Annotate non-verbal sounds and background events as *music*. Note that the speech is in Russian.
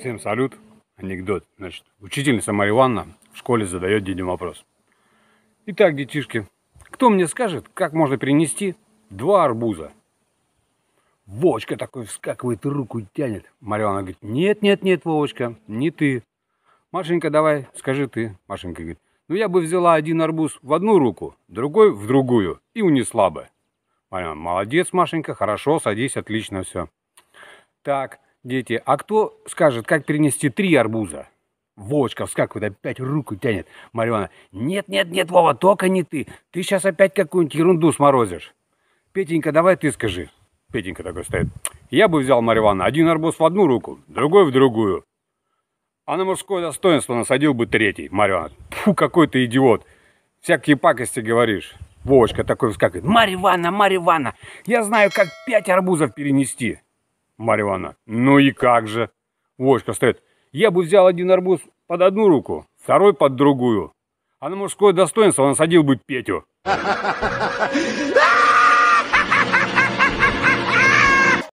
Всем салют. Анекдот. Значит, учительница Марья Ивановна в школе задает детям вопрос. Итак, детишки, кто мне скажет, как можно перенести два арбуза? Вовочка такой вскакивает и руку тянет. Марья Ивановна говорит, нет, нет, нет, Вовочка, не ты. Машенька, давай, скажи ты. Машенька говорит, ну я бы взяла один арбуз в одну руку, другой в другую и унесла бы. Марья Ивановна, молодец, Машенька, хорошо, садись, отлично все. Так, дети, а кто скажет, как перенести три арбуза? Вовочка вскакивает, опять руку тянет. Марья Ивановна, нет, нет, нет, Вова, только не ты. Ты сейчас опять какую-нибудь ерунду сморозишь. Петенька, давай ты скажи. Петенька такой стоит. Я бы взял, Марья Ивановна, один арбуз в одну руку, другой в другую. А на мужское достоинство насадил бы третий, Марья Ивановна. Фу, какой ты идиот. Всякие пакости говоришь. Вовочка такой вскакивает. Марья Ивановна, Марья Ивановна, я знаю, как пять арбузов перенести. Марья Ивановна, ну и как же? Вовочка стоит. Я бы взял один арбуз под одну руку, второй под другую. А на мужское достоинство насадил бы Петю. *laughs*